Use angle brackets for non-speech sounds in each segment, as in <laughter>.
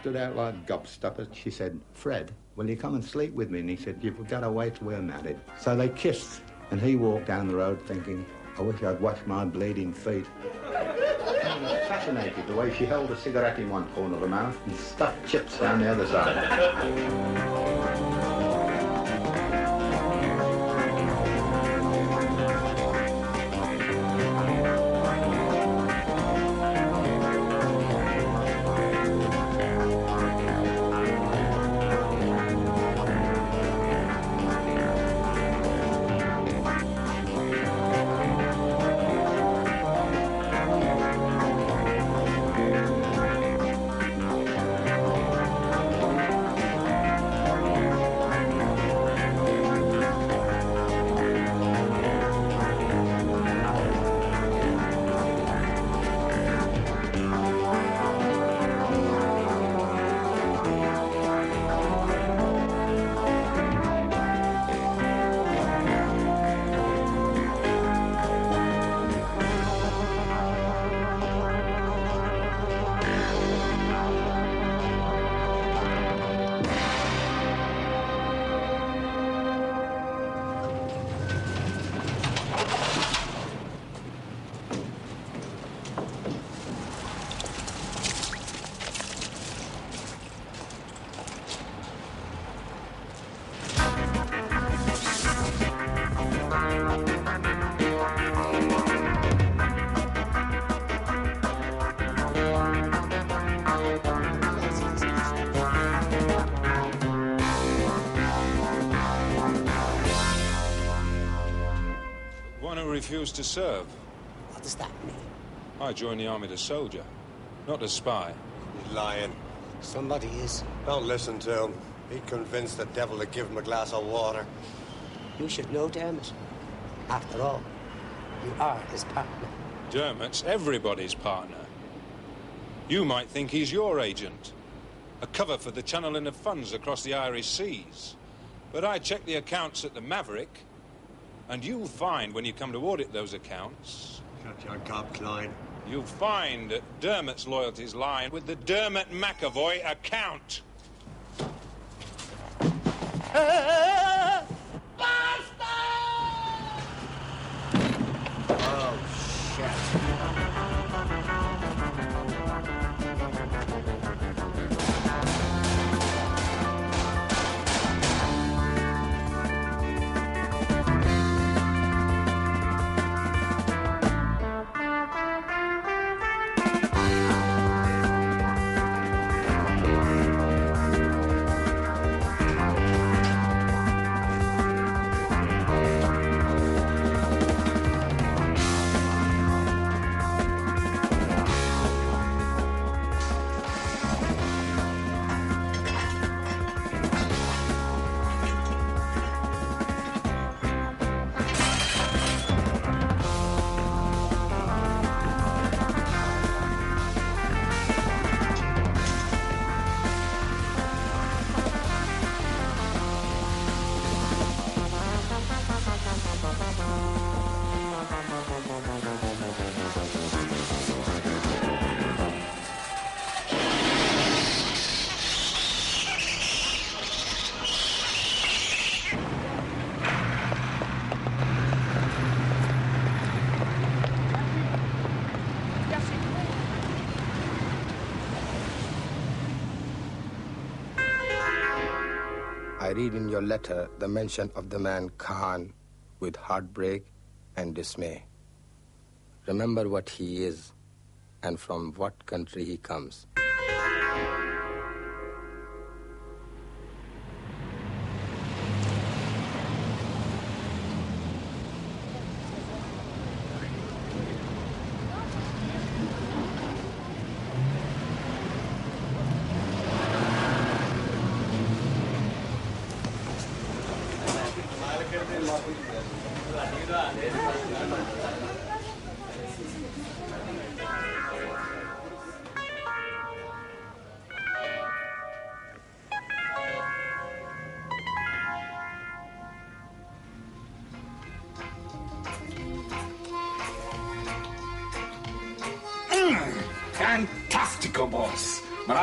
stood out like gobstoppers. She said, Fred, will you come and sleep with me? And he said, you've got to wait till we're married. So they kissed, and he walked down the road thinking, I wish I'd washed my bleeding feet. I was fascinated the way she held a cigarette in one corner of her mouth and stuffed chips down the other side. To serve. What does that mean? I joined the army as soldier, not as spy. He's lying. Somebody is. Don't listen to him. He convinced the devil to give him a glass of water. You should know Dermot. After all, you are his partner. Dermot's everybody's partner. You might think he's your agent. A cover for the channeling of funds across the Irish seas. But I checked the accounts at the Maverick, and you'll find when you come to audit those accounts, Shut your gob, Kline. you'll find that Dermot's loyalties lie with the Dermot Macavoy account. <laughs> Oh, read in your letter the mention of the man Khan with heartbreak and dismay. Remember what he is and from what country he comes.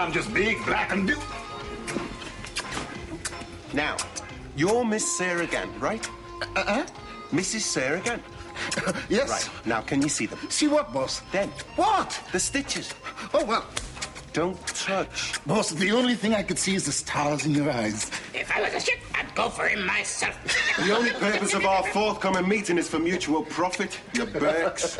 I'm just big, black, and blue. Now, you're Miss Sarah Gant, right? Uh, uh-uh. Mrs. Sarah Gant. <laughs> Yes. Right. Now, can you see them? See what, boss? Then. What? The stitches. Oh, well. Don't touch. Boss, the only thing I could see is the stars in your eyes. If I was a ship, I'd go for him myself. The only purpose of our forthcoming meeting is for mutual profit, you Burks.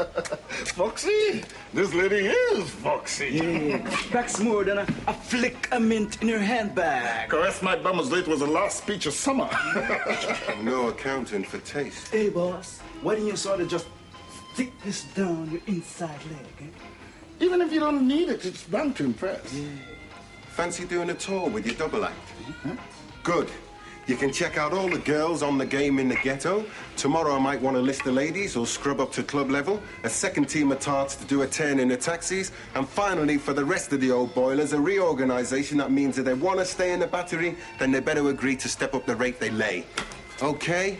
Foxy, this lady is Foxy. Packs more than a, a flick of mint in her handbag. Caress my bum as though it was the last speech of summer. <laughs> no accounting for taste. Hey, boss, why didn't you sort of just stick this down your inside leg? Eh? Even if you don't need it, it's bound to impress. Fancy doing a tour with your double act? Good. You can check out all the girls on the game in the ghetto. Tomorrow I might want to list the ladies who'll scrub up to club level. A second team of tarts to do a turn in the taxis. And finally, for the rest of the old boilers, a reorganization that means if they want to stay in the battery, then they better agree to step up the rate they lay. Okay?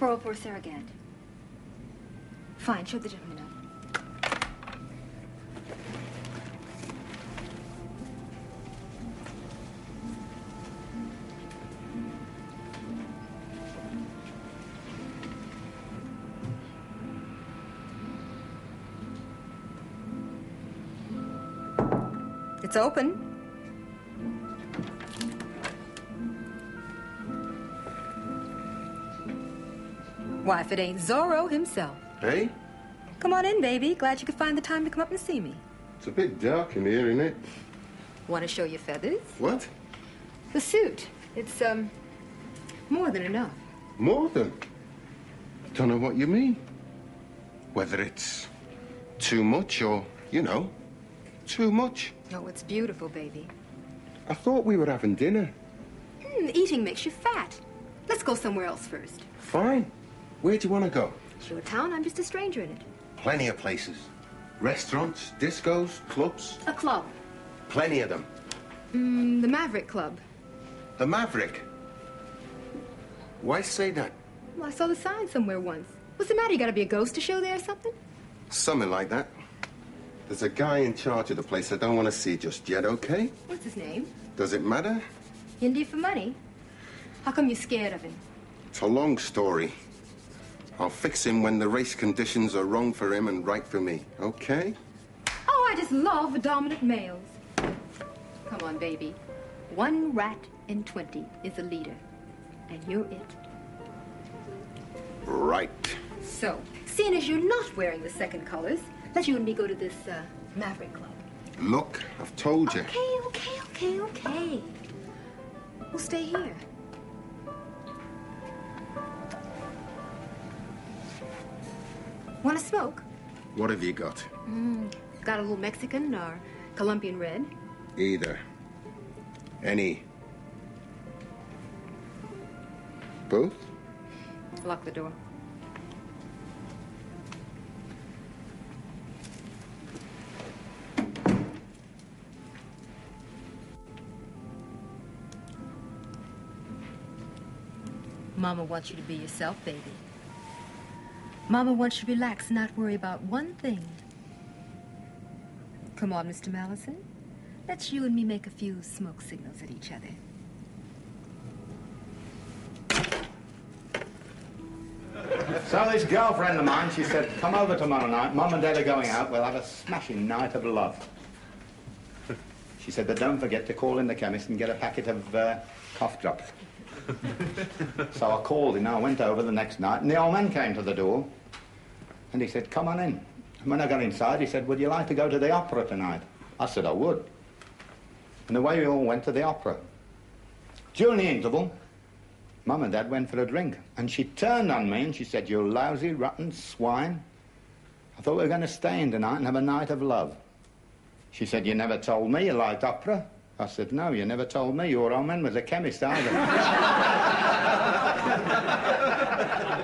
Four oh four Sarah Gant. Fine, show the gentleman up. It's open. Why, if it ain't Zorro himself. Hey? Come on in, baby. Glad you could find the time to come up and see me. It's a bit dark in here, isn't it? Want to show your feathers? What? The suit. It's, um, more than enough. More than? I Don't know what you mean. Whether it's too much or, you know, too much. Oh, it's beautiful, baby. I thought we were having dinner. Hmm, eating makes you fat. Let's go somewhere else first. Fine. Where do you want to go? It's your town. I'm just a stranger in it. Plenty of places. Restaurants, discos, clubs. A club. Plenty of them. Mm, the Maverick Club. The Maverick. Why say that? Well, I saw the sign somewhere once. What's the matter? You gotta be a ghost to show there or something? Something like that. There's a guy in charge of the place I don't want to see just yet, okay? What's his name? Does it matter? India for money? How come you're scared of him? It's a long story. I'll fix him when the race conditions are wrong for him and right for me, okay? Oh, I just love dominant males. Come on, baby. One rat in 20 is a leader. And you're it. Right. So, seeing as you're not wearing the second colors, let you and me go to this uh, Maverick Club. Look, I've told you. Okay, okay, okay, okay. We'll stay here. Want to smoke? What have you got? Mm, got a little Mexican or Colombian red? Either. Any. Both? Lock the door. Mama wants you to be yourself, baby. Mama wants you to relax and not worry about one thing. Come on, Mr. Malleson. Let's you and me make a few smoke signals at each other. So this girlfriend of mine, she said, come over tomorrow night. Mum and Dad are going out. We'll have a smashing night of love. <laughs> She said, but don't forget to call in the chemist and get a packet of uh, cough drops. <laughs> so I called him. I went over the next night, and the old man came to the door, and he said, come on in. And when I got inside, he said, would you like to go to the opera tonight? I said, I would. And away we all went to the opera. During the interval, Mum and Dad went for a drink, and she turned on me and she said, you lousy, rotten swine. I thought we were going to stay in tonight and have a night of love. She said, you never told me you liked opera. I said, no, you never told me your old man was a chemist either. <laughs>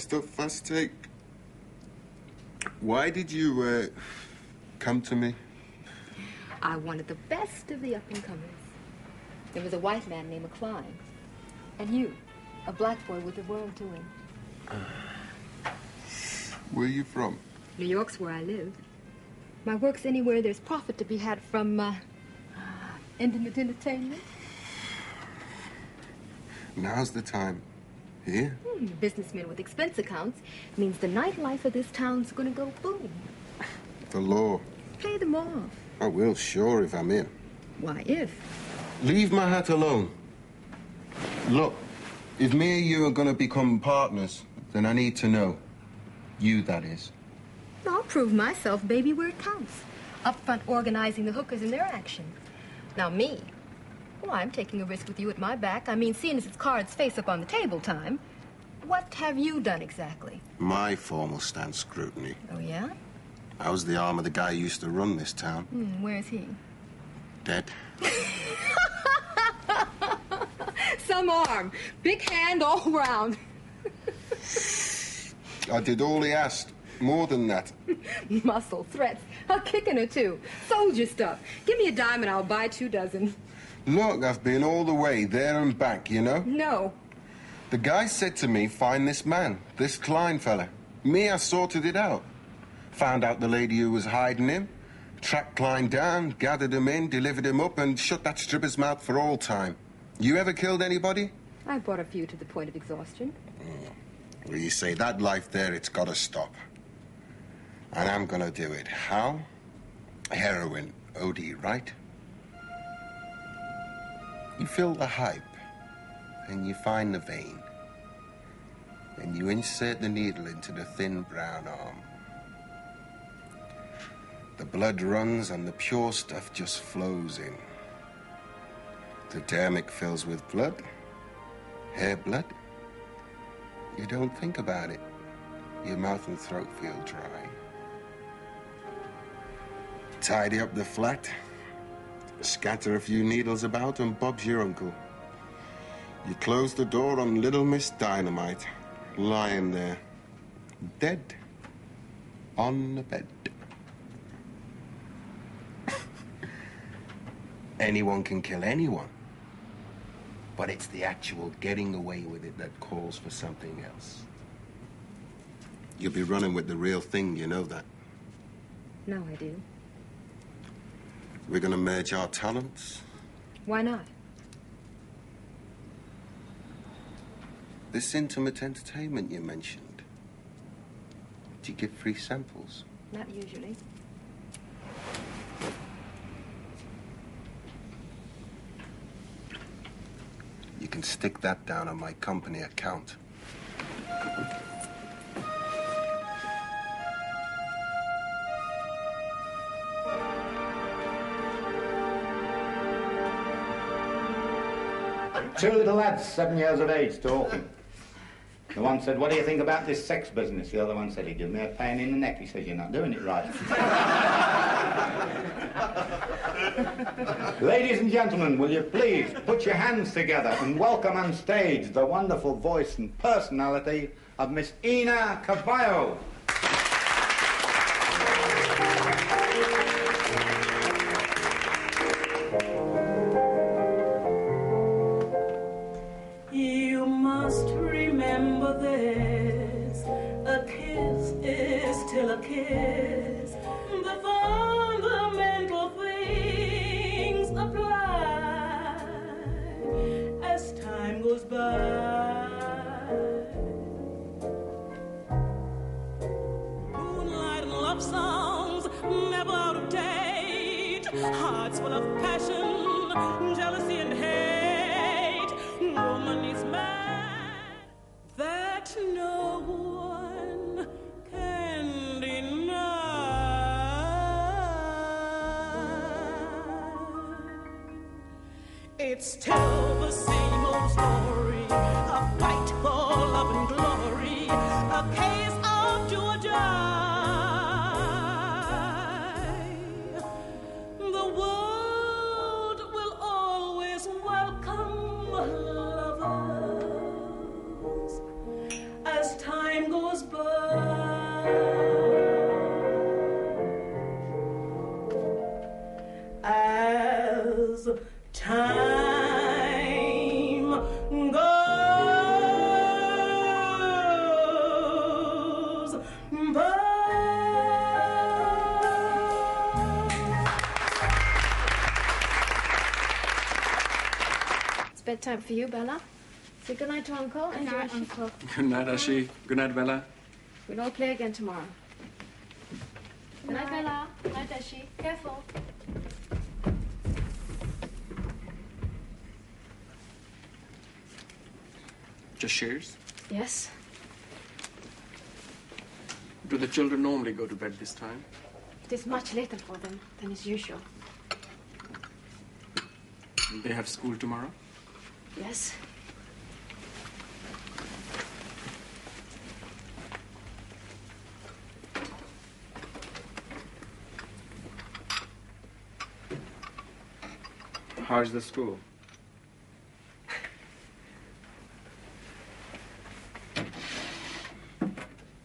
stuff, fast take. Why did you uh, come to me? I wanted the best of the up-and-comers. There was a white man named Kline. And you, a black boy with the world to him. <sighs> Where are you from? New York's where I live. My work's anywhere there's profit to be had from, uh, <sighs> intimate entertainment. Now's the time. Here? Hmm, businessmen with expense accounts means the nightlife of this town's gonna go boom. The law. Pay them off. I will, sure, if I'm in. Why, if? Leave my hat alone. Look, if me and you are gonna become partners, then I need to know. You, that is. I'll prove myself, baby, where it counts. Up front organizing the hookers in their action. Now, me. Well, I'm taking a risk with you at my back. I mean, seeing as it's cards face up on the table time. What have you done exactly? My formal stand scrutiny. Oh, yeah? I was the arm of the guy who used to run this town. Hmm, where's he? Dead. <laughs> Some arm. Big hand all round. I did all he asked. More than that. <laughs> Muscle, threats, a kicking or two. Soldier stuff. Give me a dime and I'll buy two dozen. Look, I've been all the way there and back, you know? No. The guy said to me, find this man, this Kline fella. Me, I sorted it out. Found out the lady who was hiding him, tracked Kline down, gathered him in, delivered him up, and shut that stripper's mouth for all time. You ever killed anybody? I brought a few to the point of exhaustion. Well, you say that life there, it's gotta stop. And I'm gonna do it. How? Heroin, OD, right? You fill the hype, and you find the vein. And you insert the needle into the thin brown arm. The blood runs and the pure stuff just flows in. The dermic fills with blood, hair blood. You don't think about it. Your mouth and throat feel dry. Tidy up the flat, scatter a few needles about, and Bob's your uncle. You close the door on little Miss Dynamite, lying there, dead, on the bed. <laughs> anyone can kill anyone, but it's the actual getting away with it that calls for something else. You'll be running with the real thing, you know that. No, I do. We're gonna merge our talents. Why not? This intimate entertainment you mentioned. Do you give free samples? Not usually. You can stick that down on my company account. Two little lads, seven years of age, talking. The one said, what do you think about this sex business? The other one said, he give me a pain in the neck. He says, you're not doing it right. <laughs> Ladies and gentlemen, will you please put your hands together and welcome on stage the wonderful voice and personality of Miss Ena Cabayo. It's bedtime for you, Bella. Say goodnight to Uncle. and Good night, to Uncle. Good night, Ashi. Good night, Bella. We'll all play again tomorrow. Good night, Bella. Good night, Ashi. Careful. Just shares? Yes? Do the children normally go to bed this time? It is much later for them than is usual. They have school tomorrow? Yes? How's the school?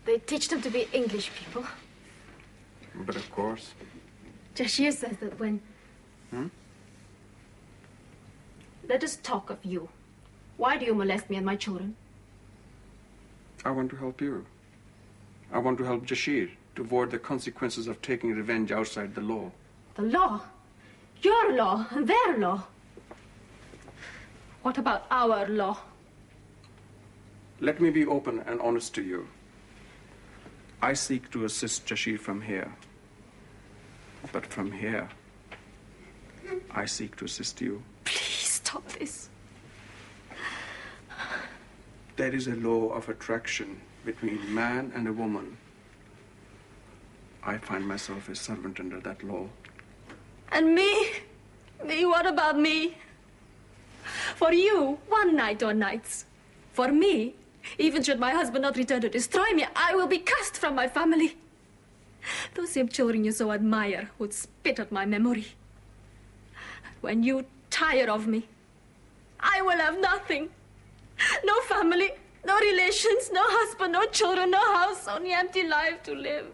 They teach them to be English people. But of course. Jashir says that when. Hmm? Let us talk of you. Why do you molest me and my children? I want to help you. I want to help Jashir to avoid the consequences of taking revenge outside the law. The law? Your law and their law. What about our law? Let me be open and honest to you. I seek to assist Jashir from here. But from here, I seek to assist you. Stop this. There is a law of attraction between man and a woman. I find myself a servant under that law. And me? Me, what about me? For you, one night or nights. For me, even should my husband not return to destroy me, I will be cast from my family. Those same children you so admire would spit at my memory. When you tire of me, I will have nothing. No family, no relations, no husband, no children, no house, only empty life to live.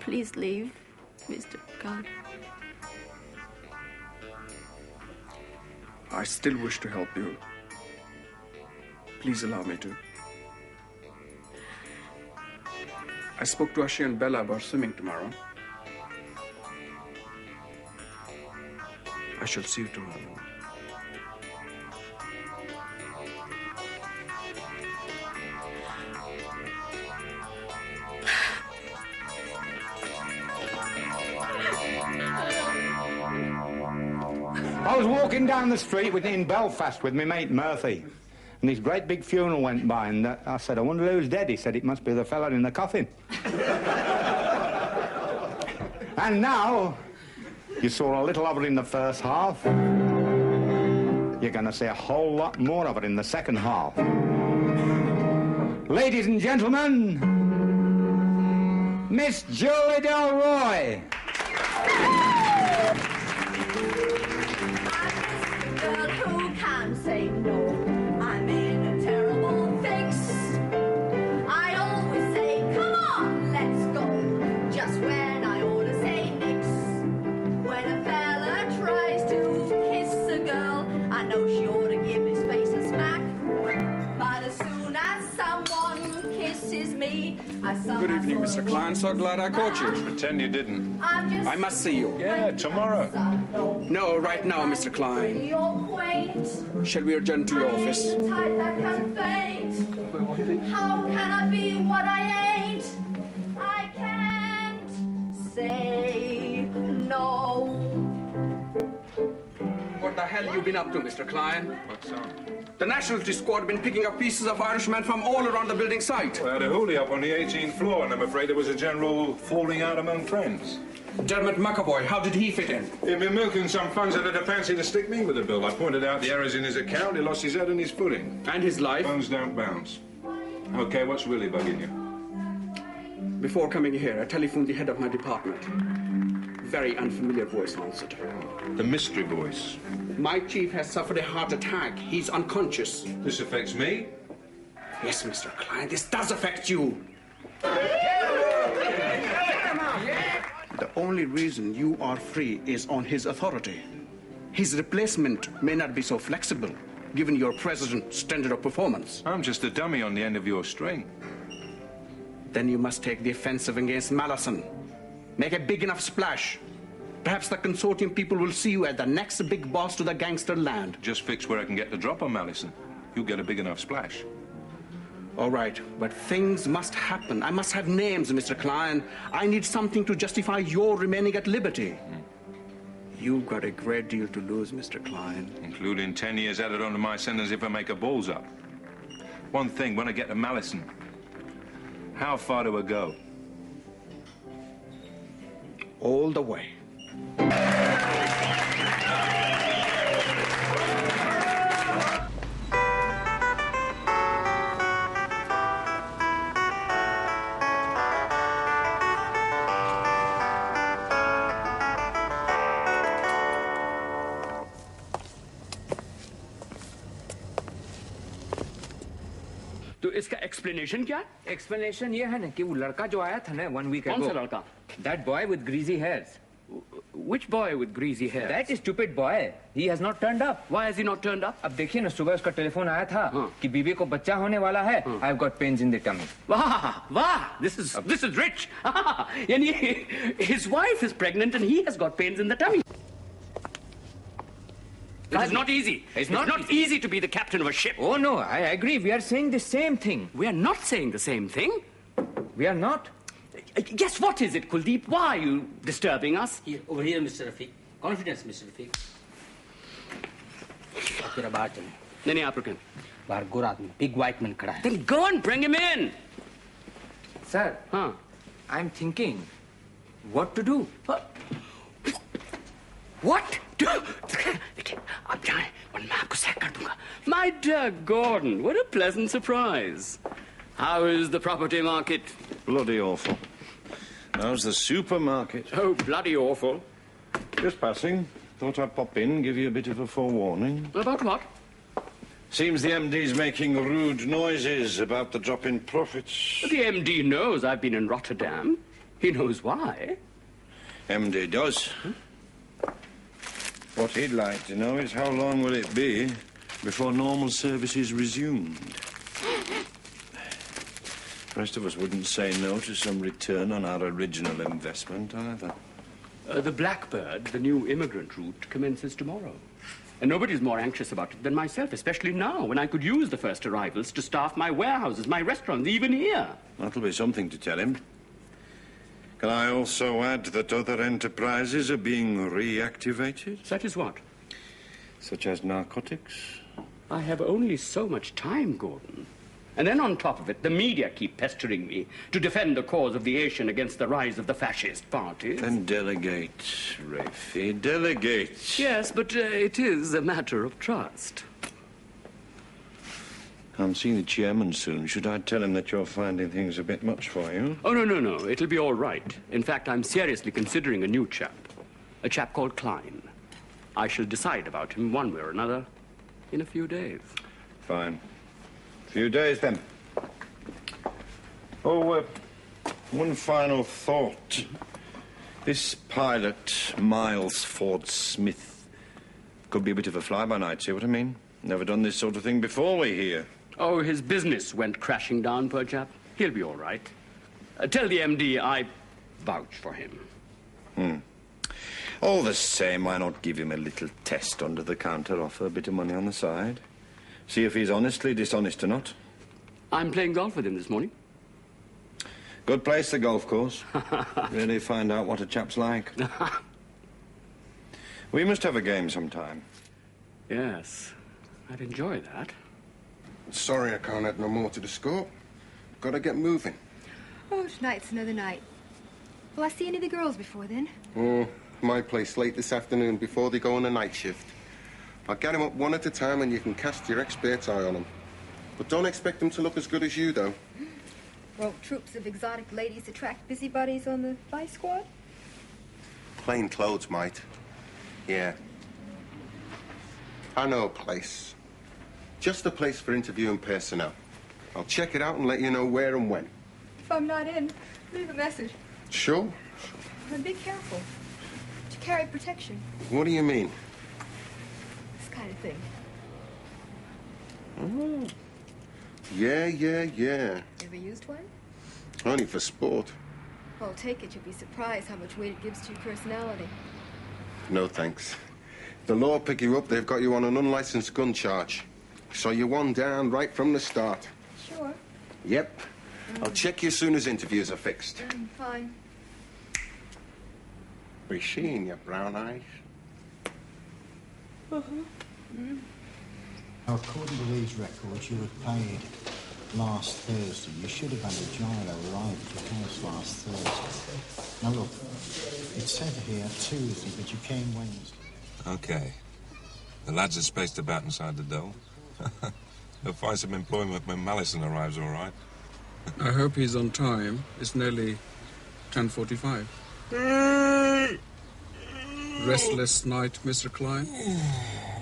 Please leave, Mr. God. I still wish to help you. Please allow me to. I spoke to Ashi and Bella about swimming tomorrow. I shall see you tomorrow. I was walking down the street in Belfast with my mate Murphy. And this great big funeral went by, and uh, I said, I wonder who's dead. He said, it must be the fella in the coffin. <laughs> and now, You saw a little of it in the first half. You're going to see a whole lot more of it in the second half. Ladies and gentlemen, Miss Julie Del Roi. Somehow Good evening, sort Mr. Kline. So glad I caught you. Pretend you didn't. I'm just I must see you. Yeah, tomorrow. No, right now, Mr. Kline. Shall we adjourn to your office? Tight that can faint. How can I be what I ain't? Hell have you been up to, Mr. Kline? What's on? The Nationality Squad have been picking up pieces of Irishmen from all around the building site. We had a hoolie up on the 18th floor, and I'm afraid there was a general falling out among friends. Dermot Macavoy, how did he fit in? He'd been milking some funds that had a fancy to stick me with the bill. I pointed out the errors in his account. He lost his head and his footing. And his life? Funds don't bounce. Okay, what's really bugging you? Before coming here, I telephoned the head of my department. Very unfamiliar voice answered. her. The mystery voice. My chief has suffered a heart attack. He's unconscious. This affects me? Yes, Mr. Kline, this does affect you. The only reason you are free is on his authority. His replacement may not be so flexible, given your president's standard of performance. I'm just a dummy on the end of your string. Then you must take the offensive against Malleson. Make a big enough splash. Perhaps the consortium people will see you as the next big boss to the gangster land. Just fix where I can get the drop on Malleson. You'll get a big enough splash. All right, but things must happen. I must have names, Mr. Kline. I need something to justify your remaining at liberty. Hmm. You've got a great deal to lose, Mr. Kline. Including 10 years added onto my sentence if I make a balls up. One thing, when I get to Malleson, how far do I go? All the way. तो इसका explanation क्या explanation ये है ना कि वो लड़का जो आया था ना वन वीक कौन सा लड़का that boy with greasy hairs Which boy with greasy hair? That is stupid boy he has not turned up Why has he not turned up? अब देखिए ना सुबह उसका टेलीफोन आया था कि बीबी को बच्चा होने वाला है I have got pains in the tummy Wow, wow, this is this is rich. <laughs> and he, his wife is pregnant and he has got pains in the tummy. It is not easy. It's not easy. to be the captain of a ship. Oh no, I agree. We are saying the same thing. We are not saying the same thing. We are not. yes, what is it, Kuldip? Why are you disturbing us? Here, over here, Mr. Rafiq. Confidence, Mr. Rafiq. आप जरा बाहर चले नहीं नहीं आप रुके Then go and bring him in. Sir, Huh? I'm thinking what to do. What? Do- My dear Gordon, what a pleasant surprise. How is the property market? Bloody awful. How's the supermarket? Oh, bloody awful. Just passing. Thought I'd pop in, give you a bit of a forewarning. About what? Seems the MD's making rude noises about the drop in profits. The MD knows I've been in Rotterdam. He knows why. MD does. What he'd like to know is how long will it be before normal service is resumed? The rest of us wouldn't say no to some return on our original investment either. Uh, the Blackbird, the new immigrant route, commences tomorrow. And nobody's more anxious about it than myself, especially now, when I could use the first arrivals to staff my warehouses, my restaurants, even here. That'll be something to tell him. Can I also add that other enterprises are being reactivated? Such as what? Such as narcotics? I have only so much time, Gordon. And then on top of it, the media keep pestering me to defend the cause of the Asian against the rise of the fascist parties. Then delegate, Rafi, delegate. Yes, but uh, it is a matter of trust. I'm seeing the chairman soon. Should I tell him that you're finding things a bit much for you? Oh, no, no, no. It'll be all right. In fact, I'm seriously considering a new chap. A chap called Kline. I shall decide about him one way or another in a few days. Fine. Few days then. Oh, uh, one final thought. This pilot, Miles Ford Smith, could be a bit of a fly-by-night, see what I mean? Never done this sort of thing before, we hear. Oh, his business went crashing down, poor chap. He'll be all right. Uh, tell the MD I vouch for him. Hmm. All the same, why not give him a little test under the counter, offer a bit of money on the side? See if he's honestly dishonest or not. I'm playing golf with him this morning. Good place, the golf course. <laughs> really find out what a chap's like. <laughs> we must have a game sometime. Yes, I'd enjoy that. Sorry I can't add no more to the score. Gotta get moving. Oh, tonight's another night. Will I see any of the girls before then? Oh, my place late this afternoon before they go on a night shift. I'll get get 'em up one at a time and you can cast your expert's eye on them. But don't expect them to look as good as you, though. Won't troops of exotic ladies attract busybodies on the vice squad? Plain clothes might. Yeah. I know a place. Just a place for interviewing personnel. I'll check it out and let you know where and when. If I'm not in, leave a message. Sure? And be careful. To carry protection. What do you mean? This kind of thing. Oh. Yeah, yeah, yeah. Ever used one? Only for sport. Well, take it. You'll be surprised how much weight it gives to your personality. No thanks. The law pick you up, they've got you on an unlicensed gun charge. So you're one down right from the start. Sure. Yep. I'll check you as soon as interviews are fixed. Mm, fine. Be seeing your brown eyes. Uh-huh. Mm. Now, according to these records, you were paid last Thursday. You should have had a giro arrive at your house last Thursday. Now, look, it said here Tuesday, but you came Wednesday. Okay. The lads are spaced about inside the dough. <laughs> They'll find some employment when Malleson arrives, all right. I hope he's on time. It's nearly 10.45. <sighs> Restless night, Mr. Kline? <sighs> <sighs>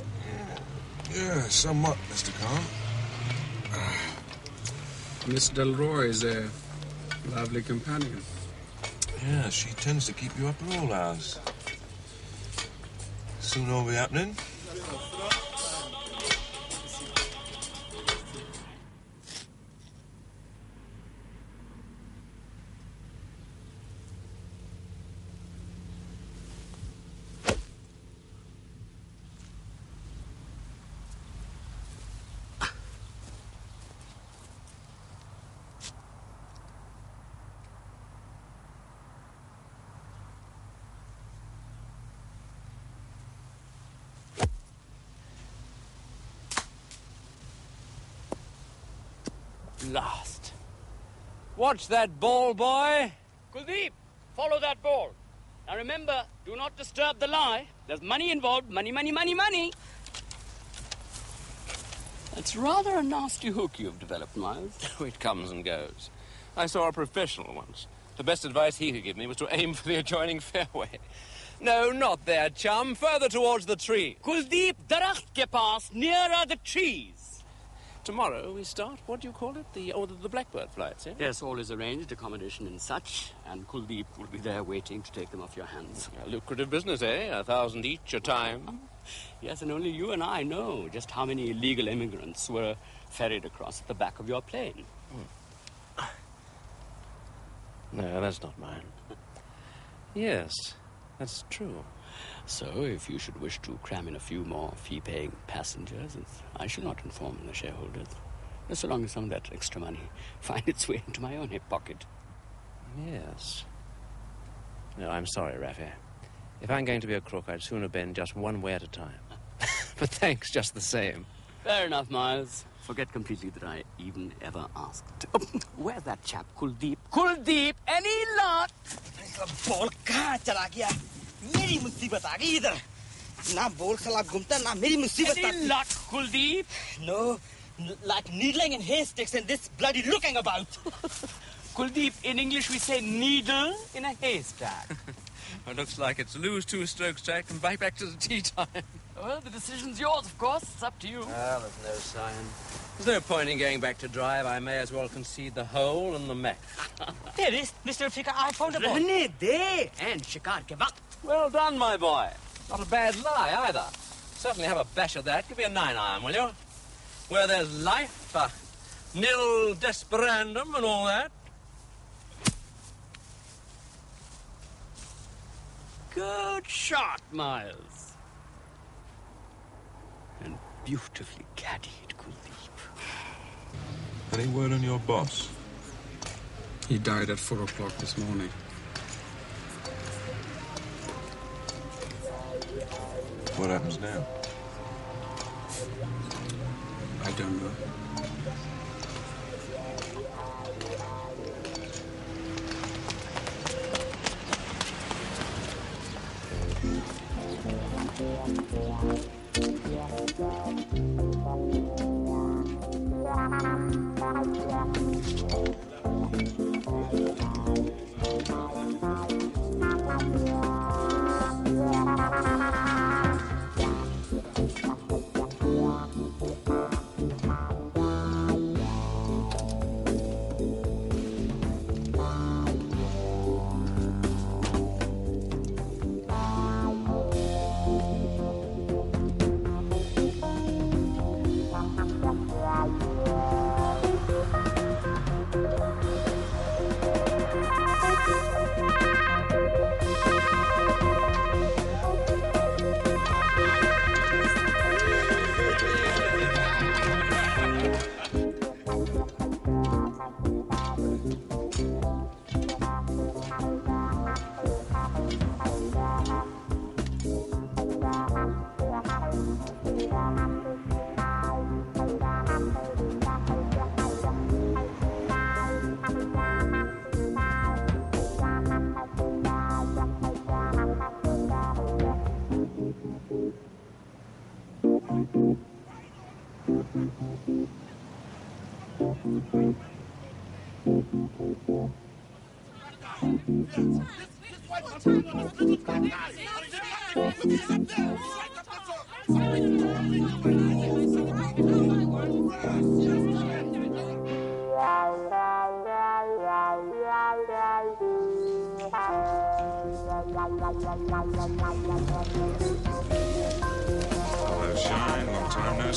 Yeah, somewhat, Mr. Khan. <sighs> Miss Del Roi is a lovely companion. Yeah, she tends to keep you up at all hours. Soon all be happening. Blast. Watch that ball, boy. Kuldip, follow that ball. Now remember, do not disturb the lie. There's money involved. Money, money, money, money. That's rather a nasty hook you've developed, Miles. <laughs> it comes and goes. I saw a professional once. The best advice he could give me was to aim for the adjoining fairway. No, not there, chum. Further towards the tree. Kuldip, darakht ke paas, nearer the trees. Tomorrow we start, what do you call it? The, oh, the, the blackbird flights, yeah? Yes, all is arranged, accommodation and such, and Kuldip will be there waiting to take them off your hands. A lucrative business, eh? A thousand each a time. <laughs> Yes, and only you and I know just how many illegal immigrants were ferried across at the back of your plane. <sighs> No, that's not mine. Yes, that's true. So, if you should wish to cram in a few more fee-paying passengers, I shall not inform the shareholders. So long as some of that extra money <laughs> finds its way into my own hip pocket. Yes. No, I'm sorry, Rafi. If I'm going to be a crook, I'd sooner bend just one way at a time. <laughs> but thanks just the same. Fair enough, Miles. Forget completely that I even ever asked. Oh, where's that chap, Kuldip? Kuldip, any luck? मेरी मुसीबत आ गई इधर ना बोल खिलाफ घूमता ना मेरी मुसीबत lot Kuldeep no like needling and haystacks and this bloody looking about. Kuldip, in English we say needle in a haystack. <laughs> it looks like it's lose two strokes, Jack, and back back to the tea time. Well, the decision's yours, of course. It's up to you. Well, there's no sign. There's no point in going back to drive. I may as well concede the whole and the match. <laughs> there is, Mr. Fika. I found a boy. And shikar ke vakt. Well done, my boy. Not a bad lie either. Certainly have a bash at that. Give me a nine iron, will you? Where there's life, uh, nil desperandum and all that. Good shot, Miles. And beautifully caddied, Kuldip. Any word on your boss? He died at four o'clock this morning. What happens now? I don't know. Hello,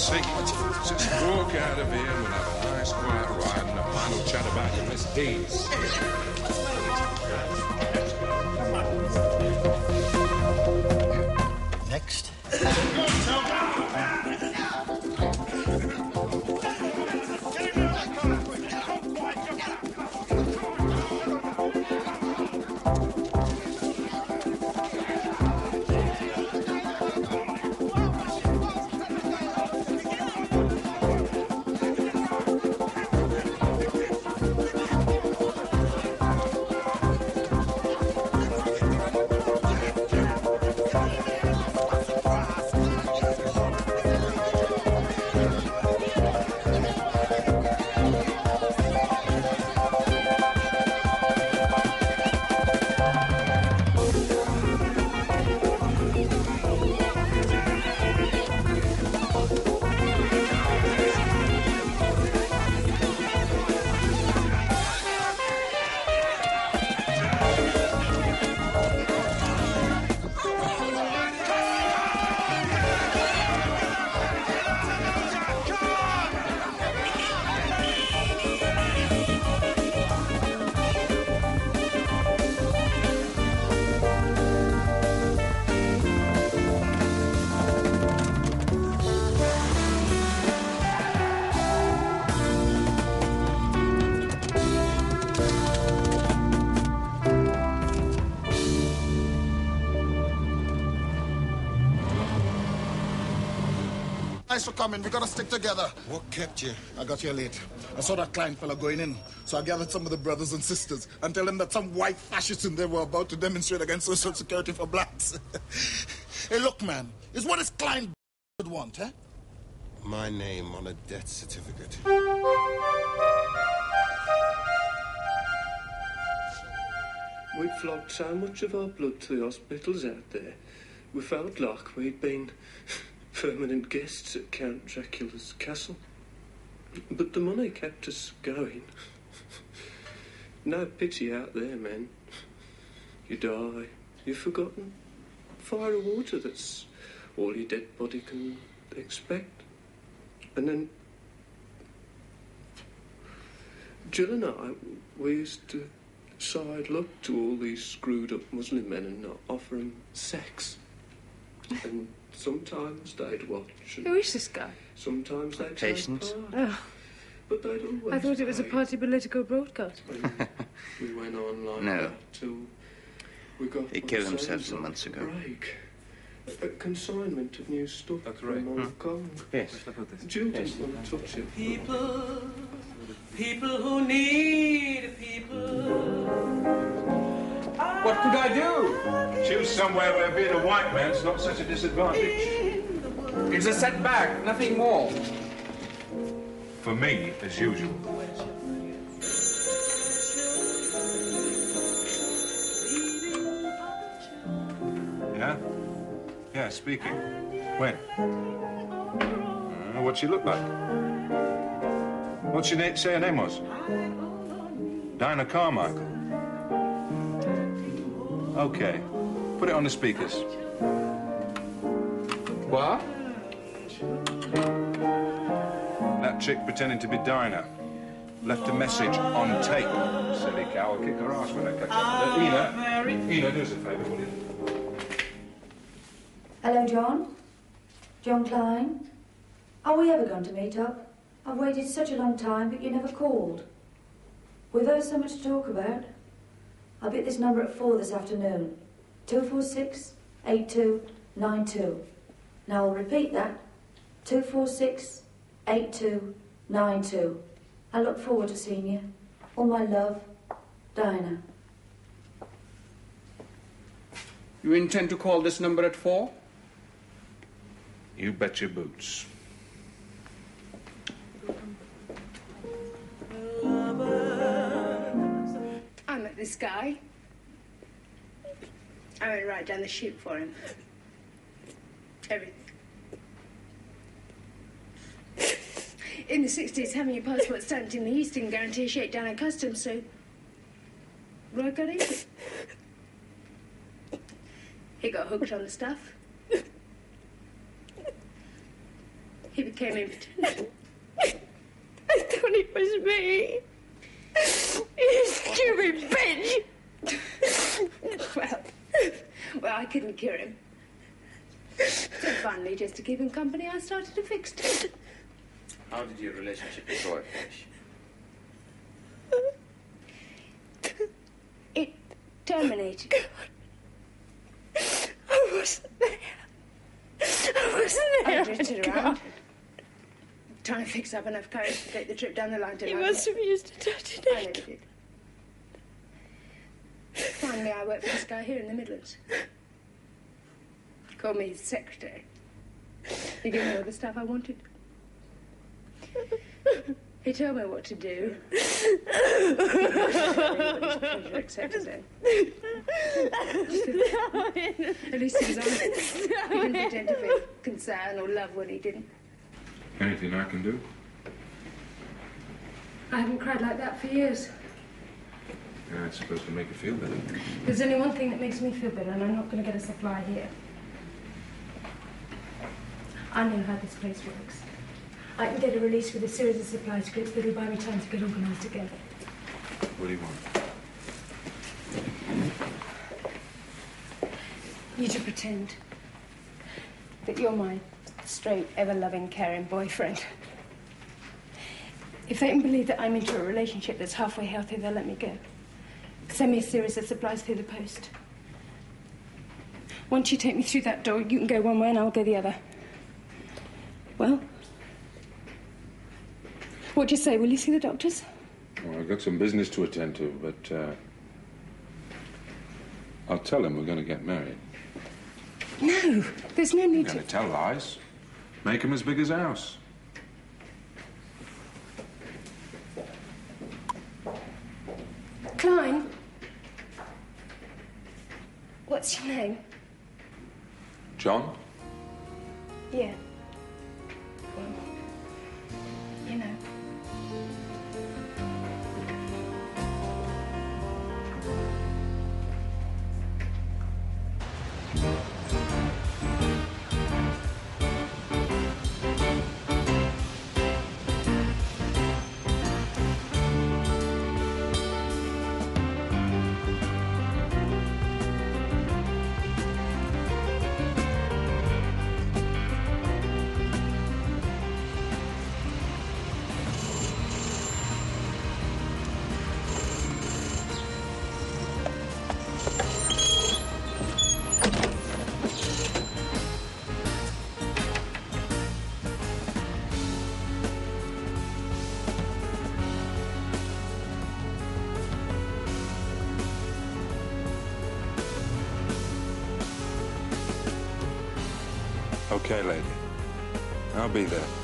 Just walk out of here and we'll have a nice quiet ride and a final chat about your misdeeds. Thanks for coming. We gotta stick together. What kept you? I got here late. I saw that client fella going in, so I gathered some of the brothers and sisters and tell them that some white fascists in there were about to demonstrate against social security for blacks. <laughs> hey, look, man, is what his client would want, eh? My name on a death certificate. We'd flogged so much of our blood to the hospitals out there, we felt like we'd been <laughs> permanent guests at Count Dracula's castle. But the money kept us going. <laughs> No pity out there, man. You die, you're forgotten. Fire or water, that's all your dead body can expect. And then Jill and I, we used to side look to all these screwed up Muslim men and offer them sex. And sometimes they'd watch. Who is this guy? Sometimes they'd Patient. take part. Oh, But they'd always I thought it was a party political broadcast. We went on like No. that till we got He killed the himself same some months ago. break. A, a consignment of new stuff from right. Hong Hmm. Kong. Yes. Jill didn't want to touch it. People, people who need could I do? Choose somewhere where being a white man's not such a disadvantage. It's a setback, nothing more. For me, as usual. Yeah? Yeah, speaking. When? Uh, what's she look like? What's your name? Say her name was? Dinah Carmichael. Okay. Put it on the speakers. What? That chick pretending to be Dinah left a message on tape. Silly cow, I'll kick her ass when I catch up with her. Ah, Ena, Ena, do us a favour, will you? Hello, John. John Kline. Are we ever going to meet up? I've waited such a long time, but you never called. We've had so much to talk about. I'll be at this number at four this afternoon. 246 8292. Now I'll repeat that. 246 8292. I look forward to seeing you. All my love, Dinah. You intend to call this number at four? You bet your boots. This guy. I went right down the chute for him. Everything. In the 60s, having your passport stamped in the East didn't guarantee a shakedown at customs, so. Roy got in. He got hooked on the stuff. He became impotent. I thought it was me. You stupid bitch. well, well, I couldn't cure him. So finally, just to keep him company, I started to fix it. How did your relationship with Roy finish? It terminated. I wasn't there. I wasn't there. I drifted oh around, trying to fix up enough courage to take the trip down the line to You London. must have used a dirty I never did. Finally, I worked for this guy here in the Midlands. Called me his secretary. He gave me all the stuff I wanted. He told me what to do. Everybody's pleasure except his own. At least he was honest. He didn't pretend to feel concern or love when he didn't. Anything I can do? I haven't cried like that for years. Yeah, it's supposed to make you feel better. There's only one thing that makes me feel better, and I'm not going to get a supply here. I know how this place works. I can get a release with a series of supply scripts that'll buy me time to get organised together. What do you want? You to pretend that you're my straight, ever-loving, caring boyfriend. If they can believe that I'm into a relationship that's halfway healthy, they'll let me go. Send me a series of supplies through the post. Once you take me through that door, you can go one way and I'll go the other. Well, what do you say? Will you see the doctors? Well, I've got some business to attend to, but uh, I'll tell him we're going to get married. No, there's no need going to. to tell lies. Make him as big as ours. house. Kline. What's your name? John? Yeah. Okay, lady. I'll be there.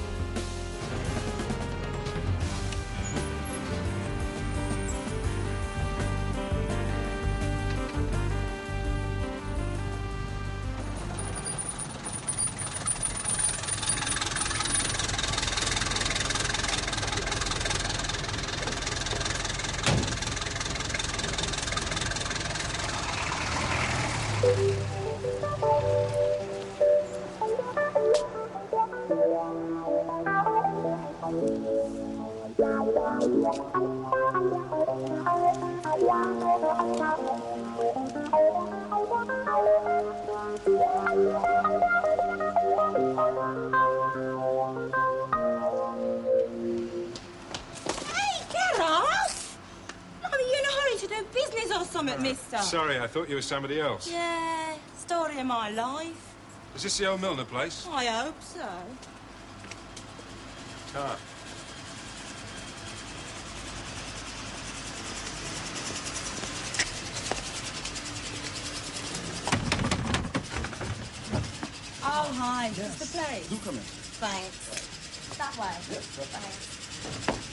I thought you were somebody else. Yeah, story of my life. Is this the old Milner place? I hope so. Ah. Oh, hi. Is this the place? Do come in. Thanks. That way. Thanks.